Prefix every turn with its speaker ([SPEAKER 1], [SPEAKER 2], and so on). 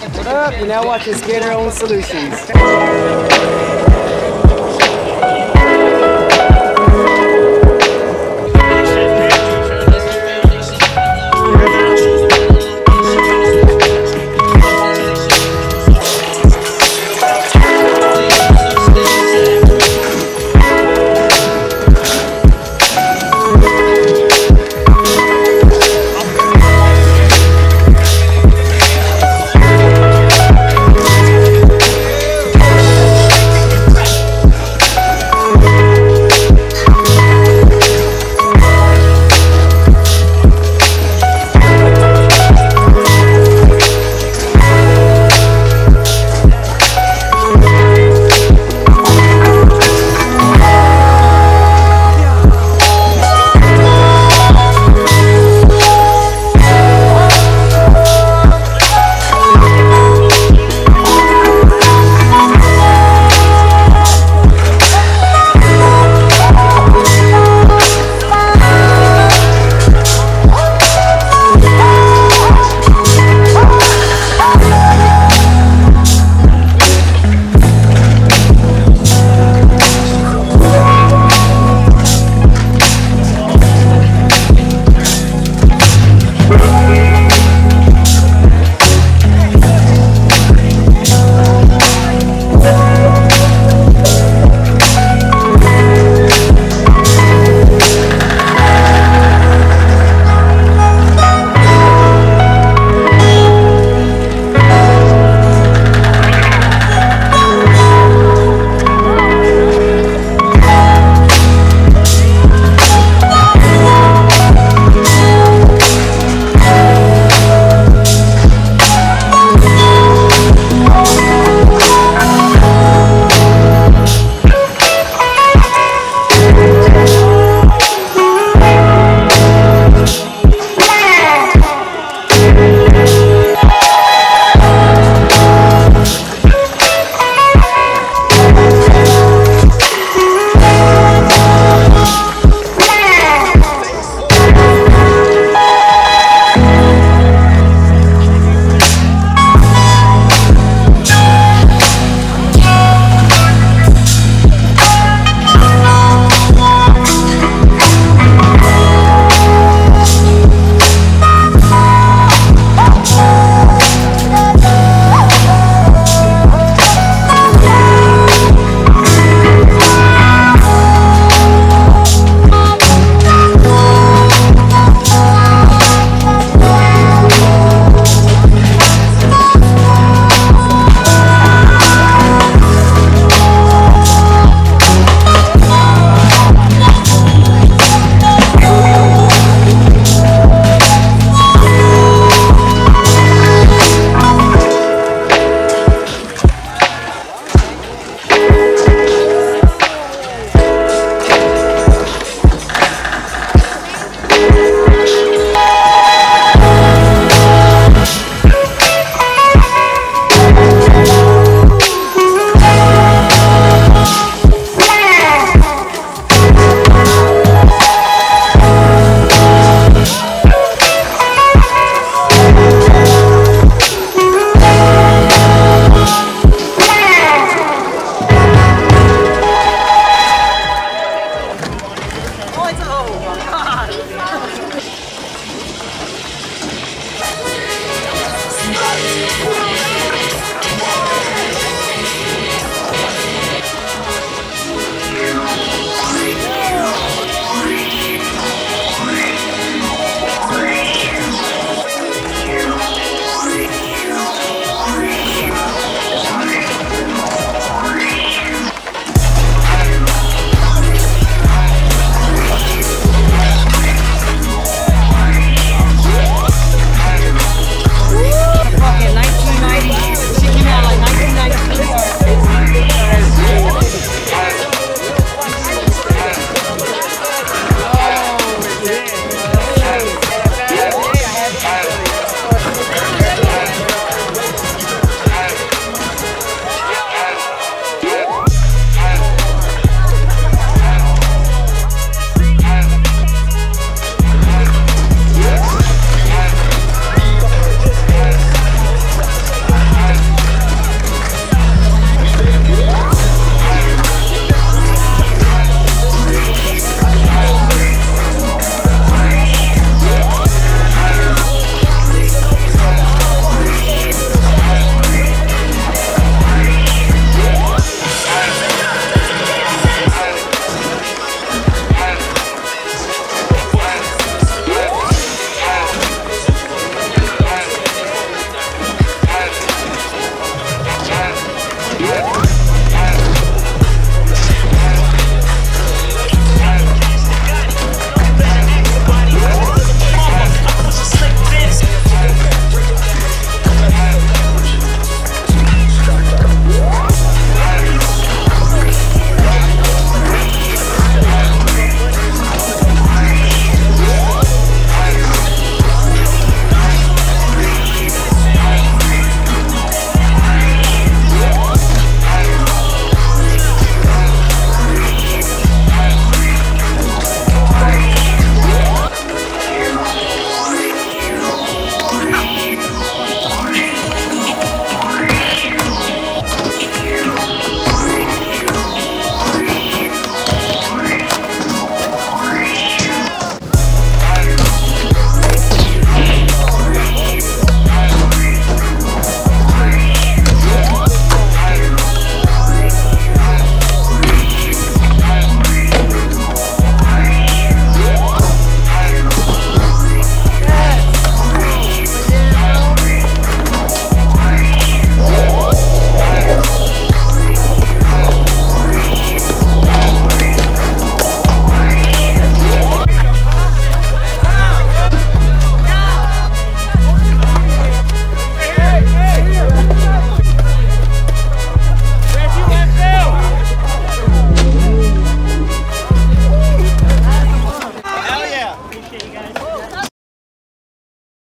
[SPEAKER 1] What up? You're now watching Skater Own Solutions.